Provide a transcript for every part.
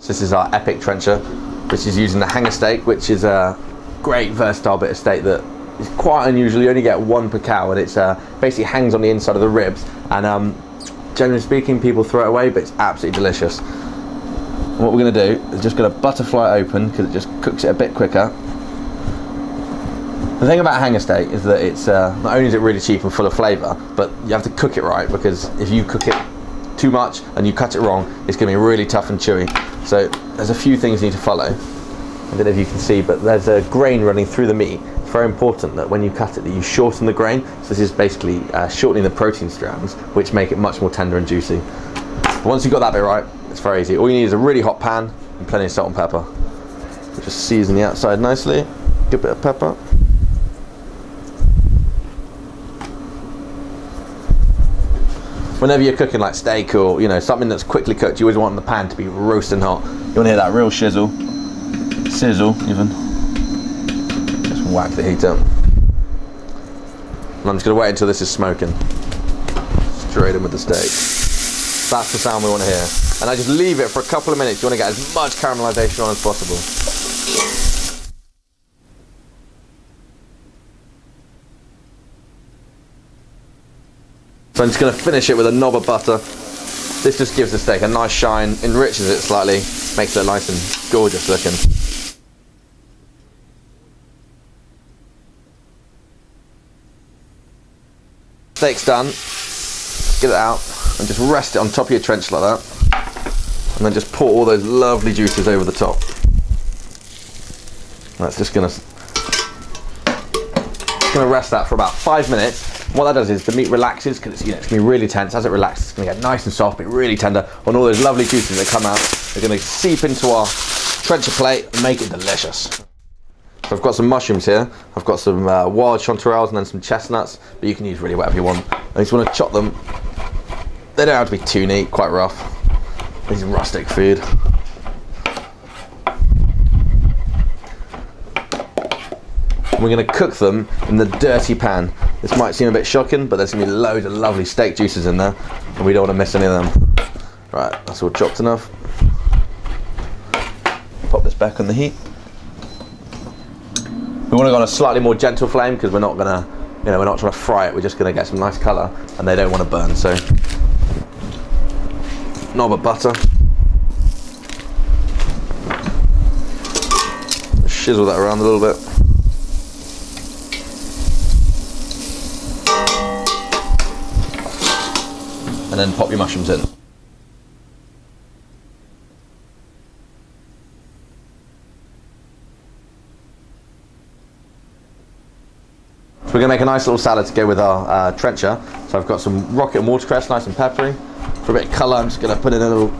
So this is our epic trencher, which is using the hanger steak, which is a great versatile bit of steak that is quite unusual. You only get one per cow, and it's uh, basically hangs on the inside of the ribs. And um, generally speaking, people throw it away, but it's absolutely delicious. And what we're going to do is just going to butterfly it open because it just cooks it a bit quicker. The thing about hanger steak is that it's uh, not only is it really cheap and full of flavour, but you have to cook it right because if you cook it too much and you cut it wrong, it's going to be really tough and chewy. So there's a few things you need to follow. I don't know if you can see, but there's a grain running through the meat. It's very important that when you cut it, that you shorten the grain. So this is basically uh, shortening the protein strands, which make it much more tender and juicy. But once you've got that bit right, it's very easy. All you need is a really hot pan and plenty of salt and pepper. Just season the outside nicely. Good bit of pepper. Whenever you're cooking like steak or you know something that's quickly cooked, you always want the pan to be roasting hot. You want to hear that real shizzle, sizzle even. Just whack the heat up. And I'm just gonna wait until this is smoking. Straight in with the steak. That's the sound we want to hear. And I just leave it for a couple of minutes. You want to get as much caramelization on as possible. So I'm just going to finish it with a knob of butter. This just gives the steak a nice shine, enriches it slightly, makes it nice and gorgeous looking. Steak's done. Get it out and just rest it on top of your trench like that. And then just pour all those lovely juices over the top. That's just gonna, gonna rest that for about five minutes what that does is the meat relaxes because it's, you know, it's going to be really tense. As it relaxes, it's going to get nice and soft, but really tender. And all those lovely juices that come out they're going to seep into our trencher plate and make it delicious. So I've got some mushrooms here. I've got some uh, wild chanterelles and then some chestnuts, but you can use really whatever you want. I just want to chop them. They don't have to be too neat, quite rough. This is rustic food. we're going to cook them in the dirty pan. This might seem a bit shocking, but there's going to be loads of lovely steak juices in there, and we don't want to miss any of them. Right, that's all chopped enough. Pop this back on the heat. We want to go on a slightly more gentle flame because we're not going to, you know, we're not trying to fry it. We're just going to get some nice colour, and they don't want to burn. So, knob of butter. Shizzle that around a little bit. And then pop your mushrooms in. So we're going to make a nice little salad to go with our uh, trencher. So I've got some rocket and watercress, nice and peppery. For a bit of colour, I'm just going to put in a little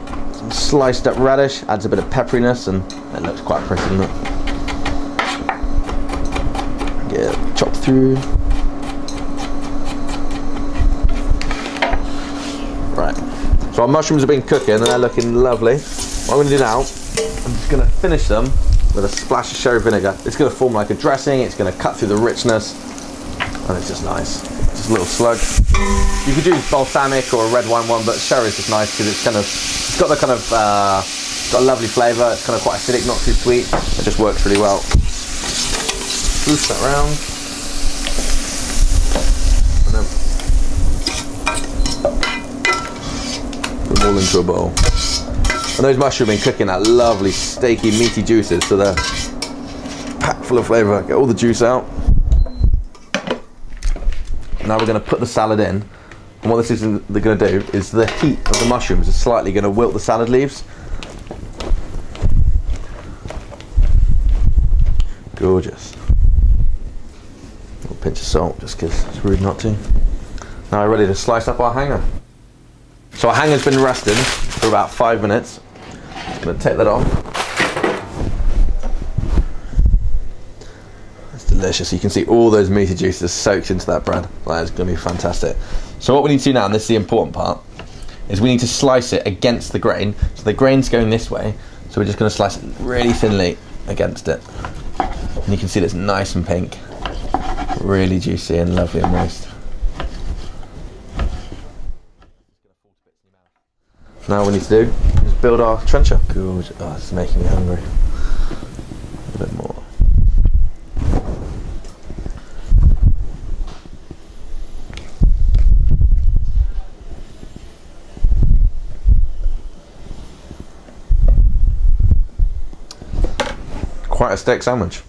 sliced up radish, adds a bit of pepperiness, and it looks quite pretty, doesn't it? Get chopped through. So our mushrooms have been cooking and they're looking lovely. What I'm going to do now, I'm just going to finish them with a splash of sherry vinegar. It's going to form like a dressing, it's going to cut through the richness, and it's just nice. Just a little slug. You could use balsamic or a red wine one, but sherry is just nice because it's kind of, it's got the kind of, uh, got a lovely flavour. It's kind of quite acidic, not too sweet. It just works really well. Boost that around. all into a bowl. And those mushrooms have been cooking that lovely, steaky, meaty juices, so they're packed full of flavour. Get all the juice out. Now we're going to put the salad in. And what this is they're going to do is the heat of the mushrooms is slightly going to wilt the salad leaves. Gorgeous. A little pinch of salt, just because it's rude not to. Now we're ready to slice up our hanger. So our hanger's been resting for about five minutes. I'm gonna take that off. It's delicious. You can see all those meaty juices soaked into that bread. That is gonna be fantastic. So what we need to do now, and this is the important part, is we need to slice it against the grain. So the grain's going this way, so we're just gonna slice it really thinly against it. And you can see it's nice and pink. Really juicy and lovely and moist. Now we need to do is build our trencher. Good. Oh, it's making me hungry. A bit more. Quite a steak sandwich.